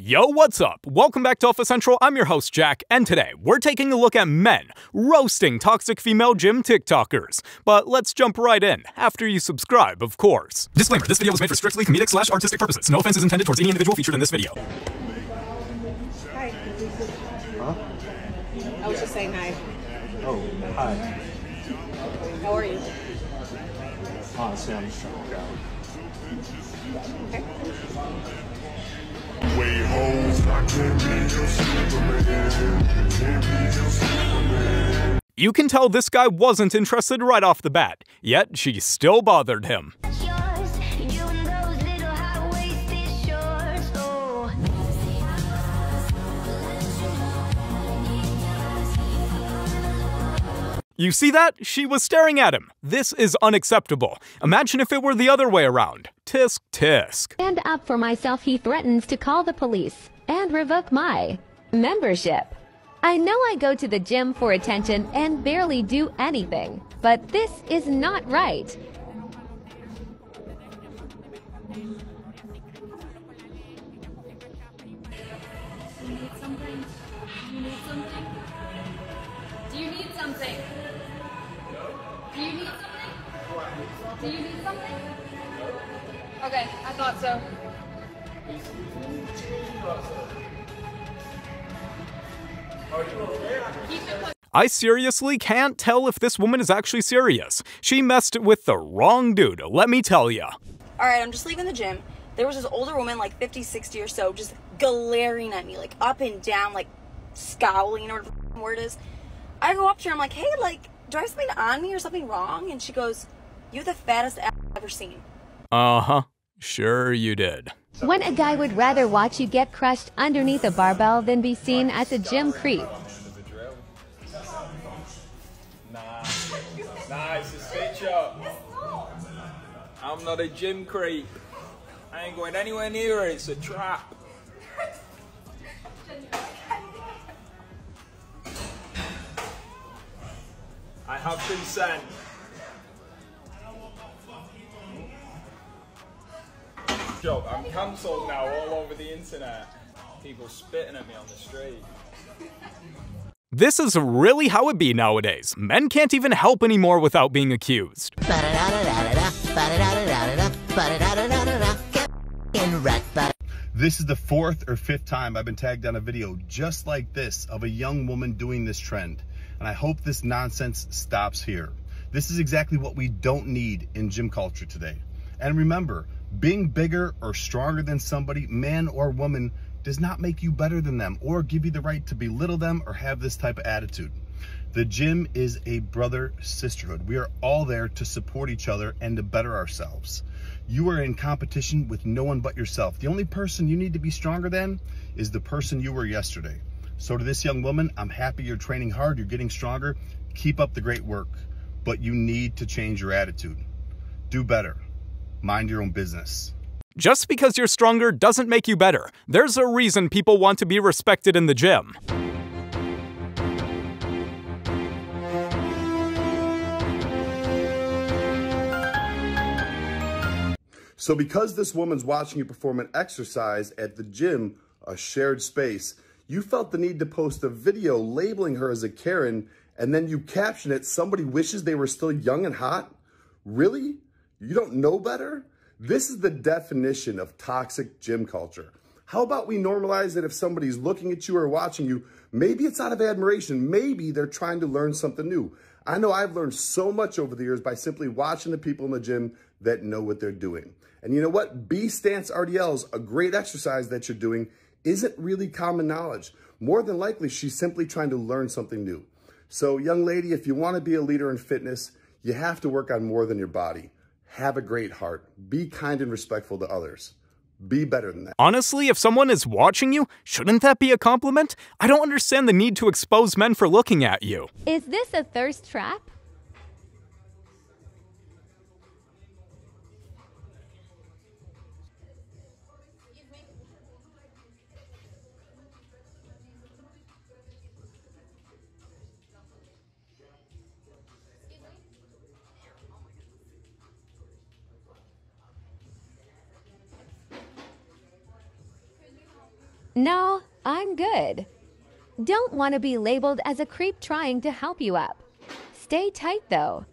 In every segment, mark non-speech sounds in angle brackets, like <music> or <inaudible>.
Yo, what's up? Welcome back to Alpha Central. I'm your host, Jack, and today we're taking a look at men roasting toxic female gym TikTokers. But let's jump right in, after you subscribe, of course. Disclaimer this video was made for strictly comedic slash artistic purposes. No offense is intended towards any individual featured in this video. Hi. Huh? I was just saying hi. Oh, hi. How are you? Honestly, I'm just trying to work out. Okay. Way hoes, I can't be your Superman. Can't be your Superman. You can tell this guy wasn't interested right off the bat, yet she still bothered him. You see that? She was staring at him. This is unacceptable. Imagine if it were the other way around. Tisk tisk. stand up for myself, he threatens to call the police and revoke my membership. I know I go to the gym for attention and barely do anything, but this is not right. Thought so. Keep it put- I seriously can't tell if this woman is actually serious. She messed with the wrong dude, let me tell ya. all right, I'm just leaving the gym. There was this older woman, like 50, 60 or so, just glaring at me, like up and down, like scowling or whatever the word is. I go up to her, I'm like, hey, like, do I have something on me or something wrong? And she goes, you're the fattest ass I've ever seen. Uh huh. Sure you did. When a guy would rather watch you get crushed underneath a barbell than be seen as a gym creep. Nah, it's a stitch up. I'm not a gym creep. I ain't going anywhere near it. It's a trap. I have consent. Joke, I'm cancelled now all over the internet. People spitting at me on the street. This is really how it be nowadays. Men can't even help anymore without being accused. This is the fourth or fifth time I've been tagged on a video just like this of a young woman doing this trend. And I hope this nonsense stops here. This is exactly what we don't need in gym culture today. And remember, being bigger or stronger than somebody, man or woman, does not make you better than them or give you the right to belittle them or have this type of attitude. The gym is a brother sisterhood. We are all there to support each other and to better ourselves. You are in competition with no one but yourself. The only person you need to be stronger than is the person you were yesterday. So to this young woman, I'm happy you're training hard, you're getting stronger. Keep up the great work, but you need to change your attitude. Do better. Mind your own business. Just because you're stronger doesn't make you better. There's a reason people want to be respected in the gym. So because this woman's watching you perform an exercise at the gym, a shared space, you felt the need to post a video labeling her as a Karen, and then you caption it, somebody wishes they were still young and hot? Really? You don't know better? This is the definition of toxic gym culture. How about we normalize that if somebody's looking at you or watching you, maybe it's out of admiration. Maybe they're trying to learn something new. I know I've learned so much over the years by simply watching the people in the gym that know what they're doing. And you know what? B stance RDLs, a great exercise that you're doing, isn't really common knowledge. More than likely, she's simply trying to learn something new. So young lady, if you want to be a leader in fitness, you have to work on more than your body. Have a great heart. Be kind and respectful to others. Be better than that. Honestly, if someone is watching you, shouldn't that be a compliment? I don't understand the need to expose men for looking at you. Is this a thirst trap? No, I'm good. Don't want to be labeled as a creep trying to help you up. Stay tight though.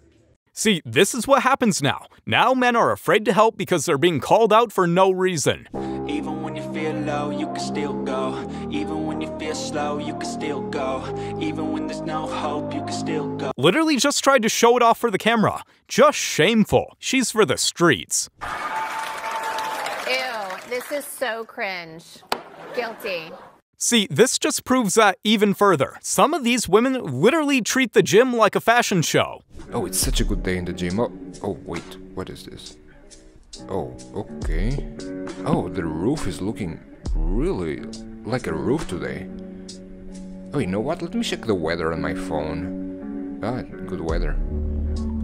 See, this is what happens now. Now men are afraid to help because they're being called out for no reason. Even when you feel low, you can still go. Even when you feel slow, you can still go. Even when there's no hope, you can still go. Literally just tried to show it off for the camera. Just shameful. She's for the streets. Ew, this is so cringe. Guilty. See, this just proves that even further. Some of these women literally treat the gym like a fashion show. Oh, it's such a good day in the gym. Oh, oh wait, what is this? Oh, okay. Oh, the roof is looking really like a roof today. Oh, you know what? Let me check the weather on my phone. Ah, good weather.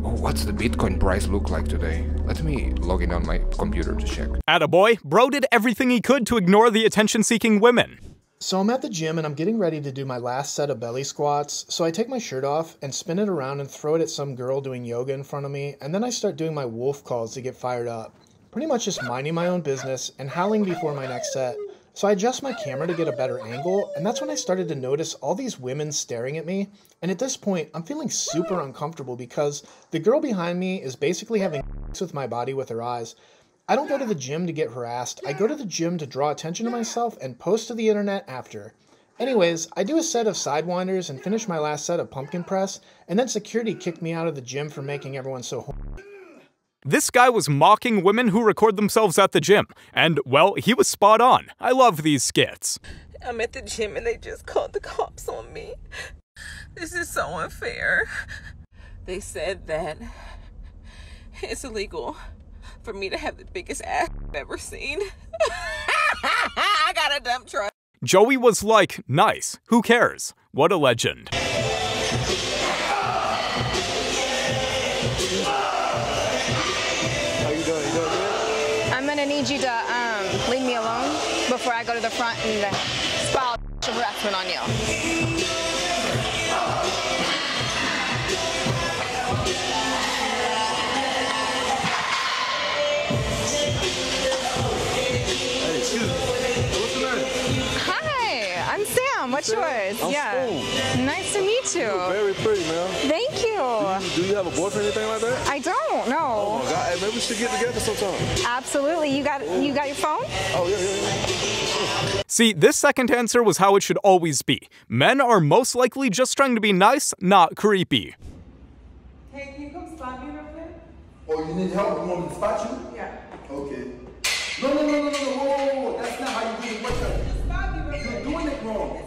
Oh, what's the Bitcoin price look like today? Let me log in on my computer to check. Attaboy, bro did everything he could to ignore the attention-seeking women. So I'm at the gym and I'm getting ready to do my last set of belly squats. So I take my shirt off and spin it around and throw it at some girl doing yoga in front of me. And then I start doing my wolf calls to get fired up. Pretty much just minding my own business and howling before my next set. So I adjust my camera to get a better angle, and that's when I started to notice all these women staring at me. And at this point, I'm feeling super uncomfortable because the girl behind me is basically having sex <laughs> with my body with her eyes. I don't go to the gym to get harassed. I go to the gym to draw attention to myself and post to the internet after. Anyways, I do a set of sidewinders and finish my last set of pumpkin press, and then security kicked me out of the gym for making everyone so horny. This guy was mocking women who record themselves at the gym, and well, he was spot on. I love these skits. I'm at the gym and they just called the cops on me. This is so unfair. They said that it's illegal for me to have the biggest ass I've ever seen. <laughs> I got a dump truck. Joey was like, nice, who cares? What a legend. Need you to um, leave me alone before I go to the front and file harassment on you. Hi, I'm Sam. What's yours? I'm yeah. Nice to meet you. You're very pretty, man. Thank you. Do you have a boyfriend or anything like that? I don't Oh know. my god, hey, maybe we should get together sometime. Absolutely. You got you got your phone? Oh yeah, yeah, yeah. See, this second answer was how it should always be. Men are most likely just trying to be nice, not creepy. Hey, can you come spot me real quick? Oh, you need help? You want me to spot you? Yeah. Okay. No, no, no, no, no, no, whoa, whoa, whoa. That's not how you do it. Wait a You're doing it wrong.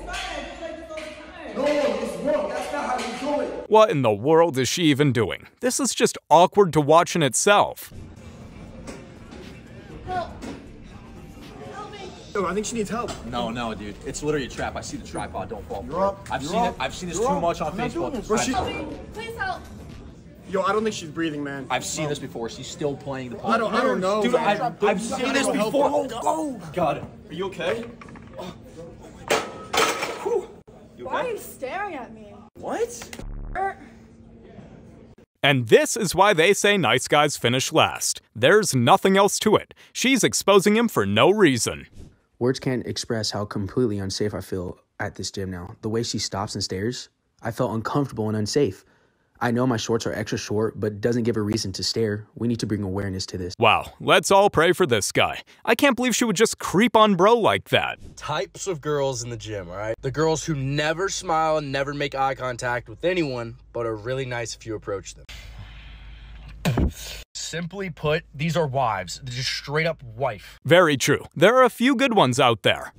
No, it's wrong. That's not how you do it. What in the world is she even doing? This is just awkward to watch in itself. Yo, oh, I think she needs help. No, no, dude. It's literally a trap. I see the tripod. Oh, don't fall. You're up. I've You're seen up. it. I've seen this You're too up. much on I'm not doing Facebook. this. Bro, she- I've, Please help. Yo, I don't think she's breathing, man. I've seen this before. She's still playing the. I don't- I don't know, dude. man. I've, I've go- seen this before. her. Oh, go. Got it. Are you okay? Oh, you Why are you staring at me? What? And this is why they say nice guys finish last. There's nothing else to it. She's exposing him for no reason. Words can't express how completely unsafe I feel at this gym now. The way she stops and stares, I felt uncomfortable and unsafe. I know my shorts are extra short, but doesn't give a reason to stare. We need to bring awareness to this. Wow, let's all pray for this guy. I can't believe she would just creep on bro like that. Types of girls in the gym, all right? The girls who never smile and never make eye contact with anyone, but are really nice if you approach them. Simply put, these are wives. They're just straight up wife. Very true. There are a few good ones out there.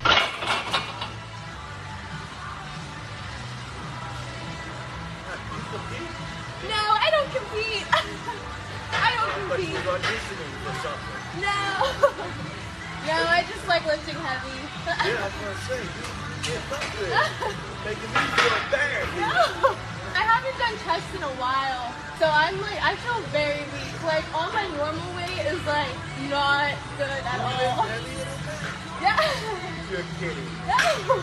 No. <laughs> No, I just like lifting heavy. Yeah, I was gonna say, you get there, making me feel bad. No. I haven't done chest in a while. So I'm like, I feel very weak. Like, all my normal weight is like not good at all. <laughs> Yeah. You're kidding. No.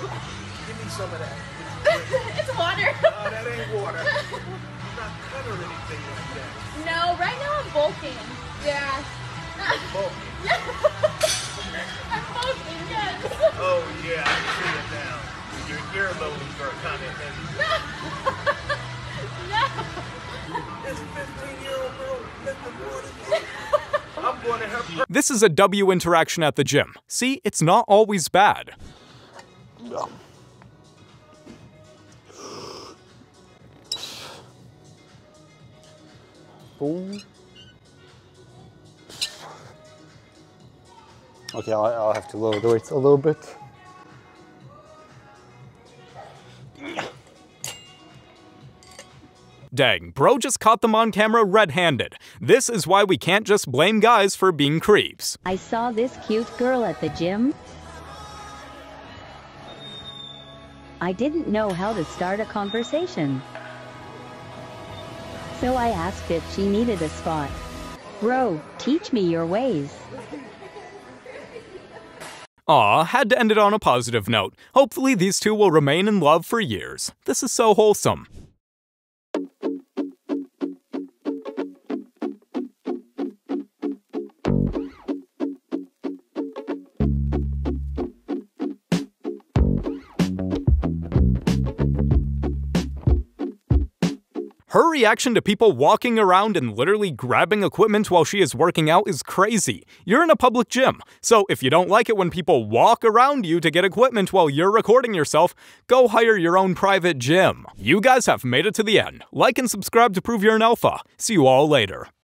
Give me some of that. <laughs> it's water. Oh, that ain't water. You're not cut or anything like that. No, right now I'm bulking. This is a W interaction at the gym. See, it's not always bad. Boom. Okay, I'll, I'll have to lower the weights a little bit. Dang, bro just caught them on camera red handed. This is why we can't just blame guys for being creeps. I saw this cute girl at the gym. I didn't know how to start a conversation. So I asked if she needed a spot. Bro, teach me your ways. Aw, had to end it on a positive note. Hopefully, these two will remain in love for years. This is so wholesome. Her reaction to people walking around and literally grabbing equipment while she is working out is crazy. You're in a public gym, so if you don't like it when people walk around you to get equipment while you're recording yourself, go hire your own private gym. You guys have made it to the end. Like and subscribe to prove you're an alpha. See you all later.